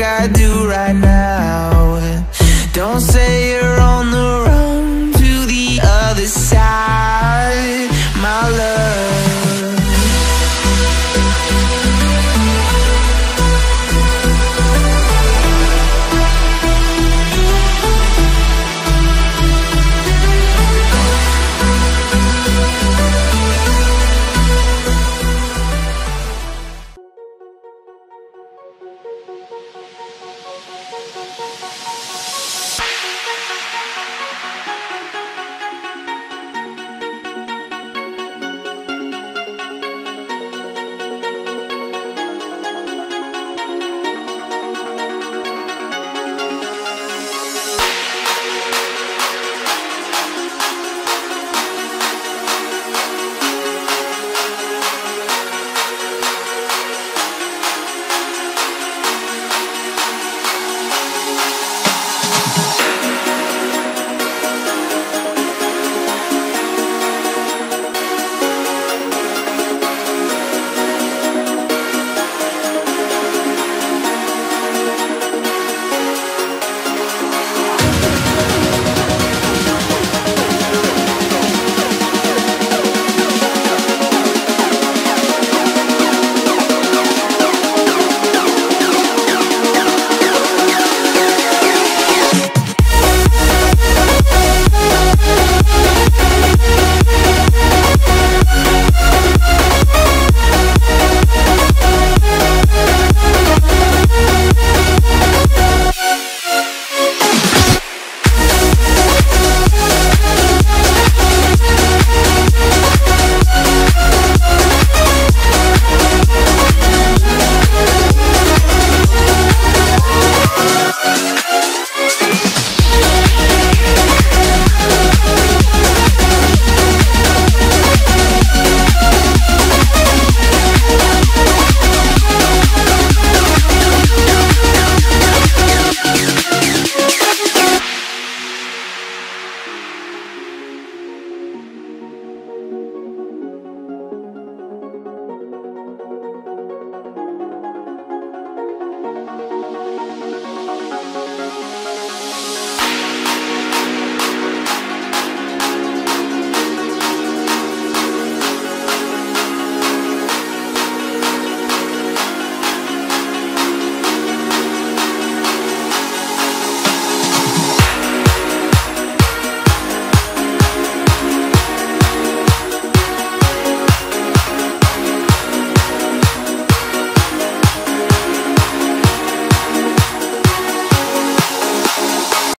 I do right now.